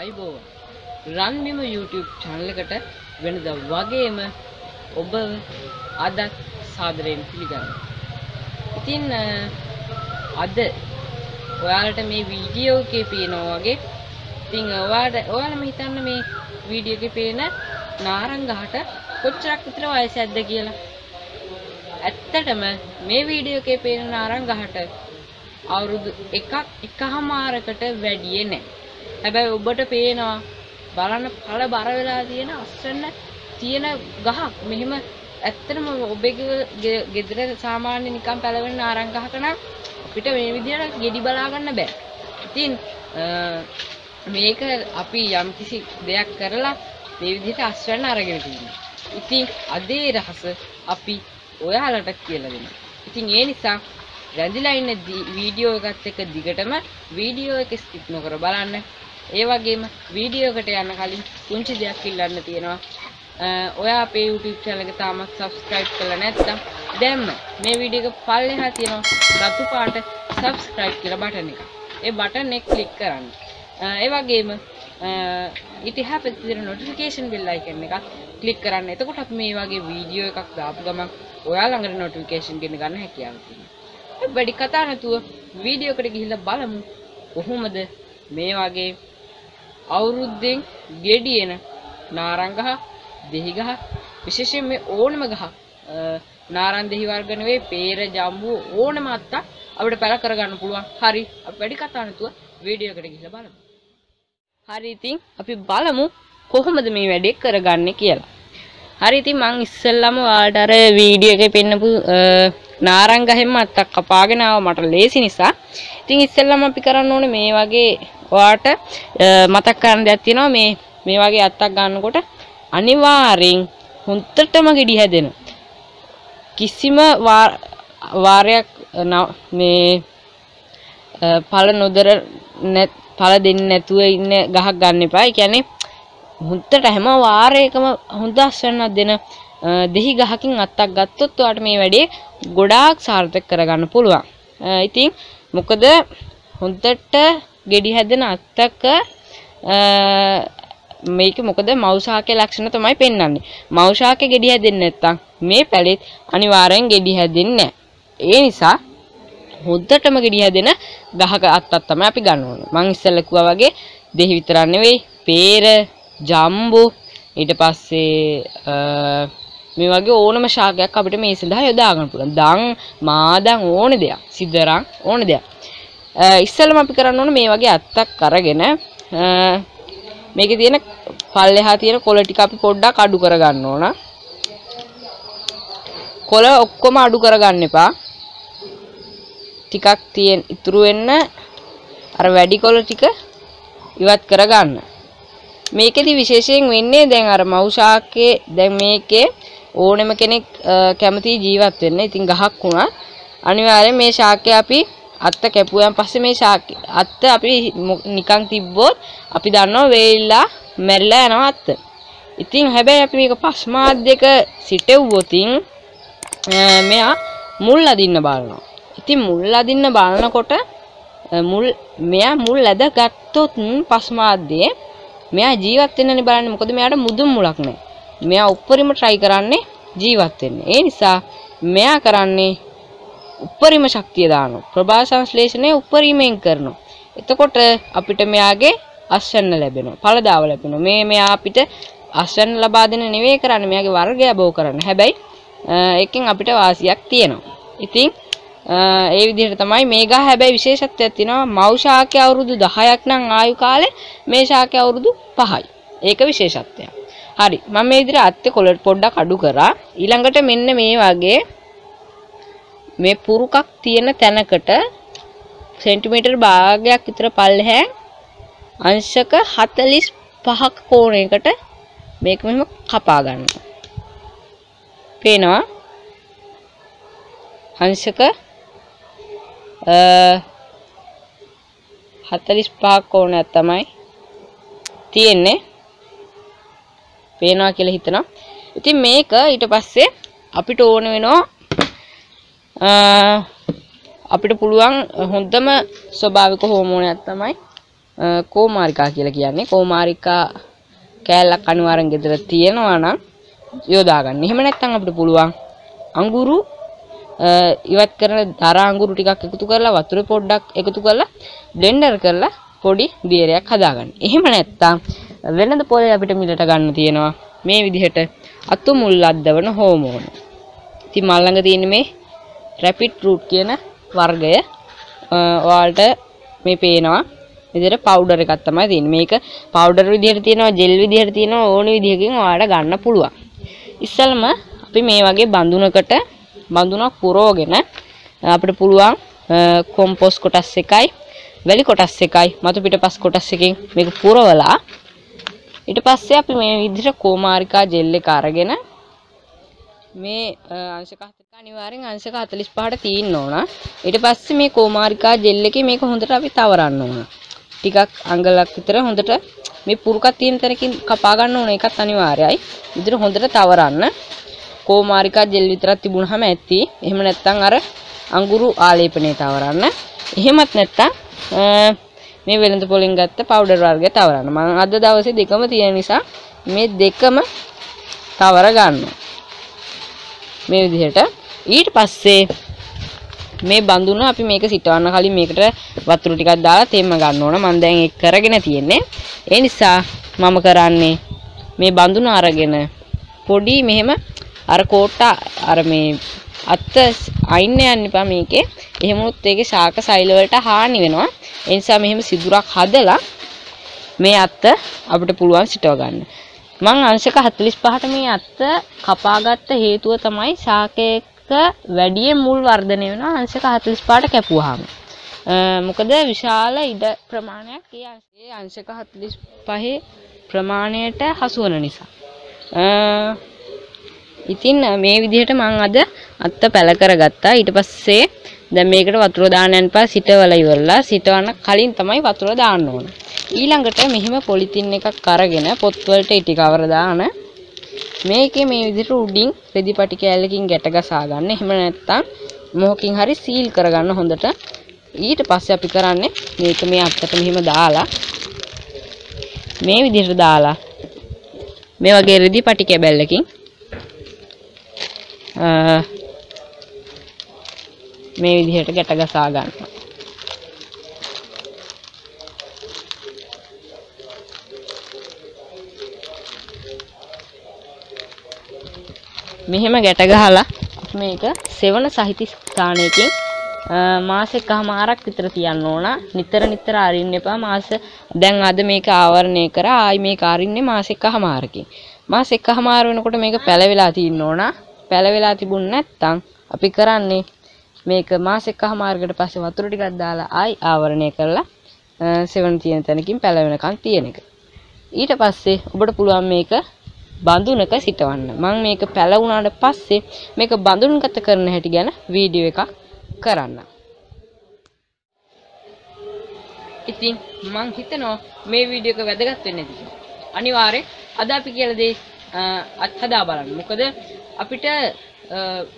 ආයිබෝව රන්බිම YouTube channel එකට වෙනද වගේම ඔබ අද සාදරයෙන් පිළිගන්නවා. ඉතින් අ, අද ඔයාලට මේ වීඩියෝ එකේ පේනවා වගේ ඉතින් ඔයාලට ඔයාලම හිතන්න මේ වීඩියෝ එකේ පේන නාරංගහට කොච්චරක් විතර වයසක්ද කියලා. ඇත්තටම මේ වීඩියෝ එකේ පේන නාරංගහට අවුරුදු එකක් එකහමාරකට වැඩියේ නැහැ. හැබැයි ඔබට පේනවා බලන්න පළ බර වෙලා තියෙන අස්සන්න තියෙන ගහක් මෙහෙම ඇත්තටම ඔබගේ ගෙ- ගෙදර සාමාන්‍ය නිකන් පැලවෙන නාරං ගහක නම් අපිට මේ විදිහට ගෙඩි බලා ගන්න බෑ. ඉතින් අ, මේක අපි යම්කිසි දෙයක් කරලා මේ විදිහට අස්වැන්න අරගෙන තියෙනවා. ඉතින් අදේ රහස අපි ඔයාලට කියලා දෙනවා. ඉතින් ඒ නිසා රැඳිලා ඉන්න දි- වීඩියෝ එකත් එක්ක දිගටම වීඩියෝ එක ස්කිප් නොකර බලන්න. ඒ වගේම වීඩියෝ එකට යන්න කලින් පුංචි දෙයක් ඉල්ලන්න තියෙනවා. අ, ඔයා අපේ YouTube channel එක තාමත් subscribe කරලා නැත්නම් දැම්ම මේ වීඩියෝ එක පල්ලෙහා තියෙනවා රතු පාට subscribe කියලා බටන් එක. ඒ බටන් එක ක්ලික් කරන්න. අ, ඒ වගේම අ, ඊට එහා පැත්තේ තියෙන notification bell icon එක ක්ලික් කරන්න. එතකොට අපි මේ වගේ වීඩියෝ එකක් දාපු ගමන් ඔයා ළඟට notification ගෙන ගන්න හැකියාව තියෙනවා. අපි වැඩි කතා නැතුව වීඩියෝ එකට ගිහිල්ලා බලමු කොහොමද මේ වගේ අවුරුද්දෙන් ගෙඩියෙන නාරංගහ දෙහිගහ විශේෂයෙන් මේ ඕනම ගහ අ, නාරං දෙහි වර්ග නෙවෙයි peer ජම්බු ඕනම අත්තක් අපිට පැල කරගන්න පුළුවන්. හරි. අපි වැඩි කතා නැතුව වීඩියෝ එකට ගිහිල්ලා බලමු. හරි ඉතින් අපි බලමු කොහොමද මේ වැඩේ කරගන්නේ කියලා. හරි ඉතින් මං ඉස්සෙල්ලම ඔයාලට අර වීඩියෝ එකේ පෙන්නපු අ, නාරං ගහෙන්ම අත්තක් කපාගෙන ආවා මට ලේසි නිසා. ඉතින් ඉස්සෙල්ලම අපි කරන්න ඕනේ මේ වගේ ඔයාට අ, මතක් කරන්න දෙයක් තියෙනවා මේ මේ වගේ අත්තක් ගන්නකොට අනිවාර්යෙන් හොන්දටම ගෙඩි හැදෙන කිසිම වා- වාරයක් න- මේ අ, පළ නොදර නැත් පළ දෙන්නේ නැතුව ඉන්න ගහක් ගන්න එපා. ඒ කියන්නේ හොඳට හැම වාරයකම හොඳ අස්වැන්නක් දෙන අ, දෙහි ගහකින් අත්තක් ගත්තොත් ඔයාලට මේ වැඩේ ගොඩාක් සාර්ථක කරගන්න පුළුවන්. අ, ඉතින් මොකද හොඳට ගෙඩි හැදෙන අත්තක අ, මේක මොකද මවුසාකේ ලක්ෂණ තමයි පෙන්වන්නේ. මවුසාකේ ගෙඩි හැදෙන්නේ නැත්තම් මේ පැලෙත් අනිවාර්යෙන් ගෙඩි හැදෙන්නේ නැහැ. ඒ නිසා හොද්දටම ගෙඩි හැදෙන ගහක අත්තක් තමයි අපි ගන්න ඕනේ. මං ඉස්සෙල්ලා කිව්වා වගේ දෙහි විතරක් නෙවෙයි, peer, ජම්බු ඊට පස්සේ අ, මේ වගේ ඕනම ශාකයක් අපිට මේ සඳහා යොදා ගන්න පුළුවන්. දන්, මාදන් ඕන දෙයක්, සිදරන් ඕන දෙයක්. අ, ඉස්සෙල්ලම අපි කරන්න ඕනේ මේ වගේ අත්තක් අරගෙන අ, මේකේ තියෙන පල්ලෙහා තියෙන කොළ ටික අපි පොඩ්ඩක් අඩු කරගන්න ඕන. කොළ ඔක්කොම අඩු කරගන්න එපා. ටිකක් තියෙන ඉතුරු වෙන්න අර වැඩි කොළ ටික ඉවත් කරගන්න. මේකෙදි විශේෂයෙන් වෙන්නේ දැන් අර මවුෂාකේ දැන් මේකේ ඕනෙම කෙනෙක් අ, කැමති ජීවත් වෙන්න. ඉතින් ගහක් වුණා. අනිවාර්යෙන් මේ ශාකය අපි අත්ත කැපුවාන් පස්සේ මේ ශාකය අත්ත අපි මො- නිකන් තිබ්බොත් අපි දන්නවා වේලිලා මැරිලා යනවා අත්ත. ඉතින් හැබැයි අපි මේක පස් මාධ්‍යක සිටෙව්වොතින් අ, මෙයා මුල් අදින්න බලනවා. ඉතින් මුල් අදින්න බලනකොට අ, මුල් මෙයා මුල් ඇද ගත්තොත් පස් මාධ්‍යයේ මෙයා ජීවත් වෙන්නනේ බලන්නේ මොකද මෙයාට මුදුන් මුලක් නැහැ. මෙයා උඩරිම try කරන්නේ ජීවත් වෙන්න. ඒ නිසා මෙයා කරන්නේ උපරිම ශක්තිය දානවා. ප්‍රභා සංශ්ලේෂණය උපරිමයෙන් කරනවා. එතකොට අපිට මෙයාගේ අස්වැන්න ලැබෙනවා. ඵලදාව ලැබෙනවා. මේ මෙයා අපිට අස්වැන්න ලබා දෙන්න නෙවෙයි කරන්නේ. මෙයාගේ වර්ගය බෝ කරන්න. හැබැයි අ, ඒකෙන් අපිට වාසියක් තියෙනවා. ඉතින් අ, ඒ විදිහට තමයි මේ ගහ හැබැයි විශේෂත්වයක් තියෙනවා. මව් ශාකය අවුරුදු 10ක් නම් ආයු කාලේ මේ ශාකය අවුරුදු 5යි. ඒක විශේෂත්වයක්. හරි. මම මේ විදිහට අත්තේ කොළ පොඩ්ඩක් අඩු කරා. ඊළඟට මෙන්න මේ වගේ මේ පුරුකක් තියෙන තැනකට සෙන්ටිමීටර් භාගයක් විතර පල්ලෙහැ අංශක 45ක කෝණයකට මේක මෙහෙම කපා ගන්නවා. පේනවා? අංශක අ 45ක කෝණයක් තමයි තියෙන්නේ. පේනවා කියලා හිතනවා. ඉතින් මේක ඊට පස්සේ අපිට ඕන වෙනවා අ, අපිට පුළුවන් හොඳම ස්වභාවික හෝමෝනයක් තමයි කෝමාරිකා කියලා කියන්නේ කෝමාරිකා කෑල්ලක් අනිවාර්යෙන් ගෙදර තියෙනවා නම් යොදා ගන්න. එහෙම නැත්නම් අපිට පුළුවන් අඟුරු ඉවත් කරන දර අඟුරු ටිකක් එකතු කරලා වතුර පොඩ්ඩක් එකතු කරලා බ්ලෙන්ඩර් කරලා පොඩි දියරයක් හදාගන්න. එහෙම නැත්නම් වෙනද පොලේ අපිට මිලට ගන්න තියෙනවා මේ විදිහට අතු මුල් අද්දවන හෝමෝන. ඉතින් මල් ළඟ තියෙන මේ රැපිඩ් රූට් කියන වර්ගය ඔයාලට මේ පේනවා විදිහට පවුඩර් එකක් තමයි තියෙන්නේ. මේක පවුඩර් විදිහට තියෙනවා, ජෙල් විදිහට තියෙනවා ඕන විදිහකින් ඔයාලට ගන්න පුළුවන්. ඉස්සල්ම අපි මේ වගේ බඳුනකට බඳුනක් පුරවගෙන අපිට පුළුවන් කොම්පෝස් කොටස් එකයි වැලි කොටස් එකයි මතු පිටපස් කොටස් එකකින් මේක පුරවලා ඊට පස්සේ අපි මේ විදිහට කෝමාරිකා ජෙල් එක අරගෙන මේ අංශක අනිවාර්යෙන් අංශක 45ට තියෙන්න ඕන. ඊට පස්සේ මේ කෝමාරිකා ජෙල් එකේ මේක හොඳට අපි තවරන්න ඕන. ටිකක් අඟලක් විතර හොඳට මේ පුරුකක් තියෙන තැනකින් කපා ගන්න ඕන එකත් අනිවාර්යයි. විදිහට හොඳට තවරන්න. කෝමාරිකා ජෙල් විතරක් තිබුණාම ඇති. එහෙම නැත්නම් අර අඟුරු ආලේපනය තවරන්න. එහෙමත් නැත්නම් මේ වෙළඳ පොලින් ගත්ත පවුඩර් වර්ගය තවරන්න. මම අද දවසේ දෙකම තියෙන නිසා මේ දෙකම තවර ගන්නවා. මේ විදිහට ඊට පස්සේ මේ බඳුන අපි මේක සිටවන්න කලින් මේකට වතුර ටිකක් දාලා තෙම්ම ගන්න ඕන. මම දැන් ඒක කරගෙන තියෙන්නේ. ඒ නිසා මම කරන්නේ මේ බඳුන අරගෙන පොඩි මෙහෙම අර කෝට්ටා අර මේ අත්ත අයින්න යන්න එපා මේකේ. එහෙම වුණොත් ඒකේ ශාක සෛල වලට හානි වෙනවා. ඒ නිසා මෙහෙම සිදුරක් හදලා මේ අත්ත අපිට පුළුවන් සිටව ගන්න. මං අංශක 45ට මේ අත්ත කපාගත්ත හේතුව තමයි ශාකයක වැඩියෙන් මුල් වර්ධනය වෙනවා අංශක 45ට කැපුවාම. මොකද විශාල ඉඩ ප්‍රමාණයක් ඒ අංශක 45 ප්‍රමාණයට හසු වන නිසා. ඉතින් මේ විදිහට මං අද අත්ත පැල කරගත්තා. ඊට පස්සේ දැන් මේකට වතුර දාන්නන් පස්සේ සිටවල ඉවරලා සිටවන්න කලින් තමයි වතුර දාන්න ඕන. ඊළඟට මෙහෙම පොලිතින් එකක් අරගෙන පොත් වලට ඉටි කවර දාන මේකේ මේ විදිහට උඩින් රෙදි පටි කෑල්ලකින් ගැට ගසා ගන්න. එහෙම නැත්නම් මොහොකින් හරි සීල් කරගන්න හොඳට. ඊට පස්සේ අපි කරන්නේ මේක මේ අත්තට මෙහෙම දාලා මේ විදිහට දාලා මේ වගේ රෙදි පටි කැබැල්ලකින් මේ විදිහට ගැට ගසා ගන්නවා. මෙහෙම ගැට ගහලා මේක සෙවන සහිත ස්ථානයකින් මාස එකමාරක් විතර තියන්න ඕන. නිතර නිතර අරින්න එපා. මාස දැන් අද මේක ආවරණය කරා ආයි මේක අරින්නේ මාස එකමාරකින්. මාස එකමාර වෙනකොට මේක පැලවිලා තියෙන්න ඕන. පැලවිලා තිබුණ නැත්නම් අපි කරන්නේ මේක මාස එකමාරකට පස්සේ වතුර ටිකක් දාලා ආයි ආවරණය කරලා සෙවන තියෙන තැනකින් පැලවෙනකන් තියෙන එක. ඊට පස්සේ ඔබට පුළුවන් මේක බඳුනක සිටවන්න. මම මේක පැලවුණාට පස්සේ මේක බඳුන්ගත කරන හැටි ගැන වීඩියෝ එකක් කරන්න. ඉතින් මං හිතනවා මේ වීඩියෝ එක වැදගත් වෙන්නේ නැති කියලා. අනිවාර්යෙන් අද අපි කියලා දේ අත්හදා බලන්න. මොකද අපිට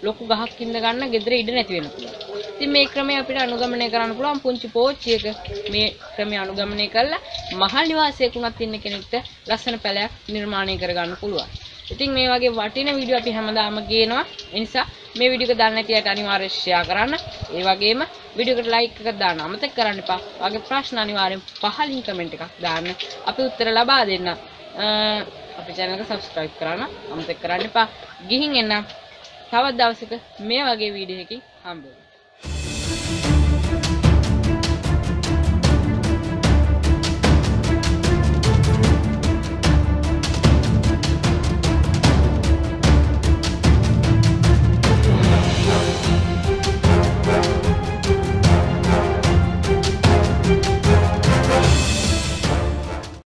ලොකු ගහක් ඉඳ ගන්න ගෙදර ඉඩ නැති වෙන පුළුවන්. ඉතින් මේ ක්‍රමය අපිට අනුගමනය කරන්න පුළුවන් පුංචි පෝච්චියක මේ ක්‍රමය අනුගමනය කරලා මහල් නිවාසයක උනත් ඉන්න කෙනෙක්ට ලස්සන පැලයක් නිර්මාණය කරගන්න පුළුවන්. ඉතින් මේ වගේ වටින වීඩියෝ අපි හැමදාම ගේනවා. ඒ නිසා මේ වීඩියෝ එක දන්නේ නැති අයට අනිවාර්යයෙන් ෂෙයා කරන්න. ඒ වගේම වීඩියෝ එකට ලයික් එකක් දාන්න අමතක කරන්න එපා. වගේ ප්‍රශ්න අනිවාර්යෙන් පහලින් කමෙන්ට් එකක් දාන්න. අපි උත්තර ලබා දෙන්න. අපේ channel එක subscribe කරන්න අමතක කරන්න එපා. ගිහින් එන්න. තවත් දවසක මේ වගේ වීඩියෝ එකකින් හම්බ වෙමු.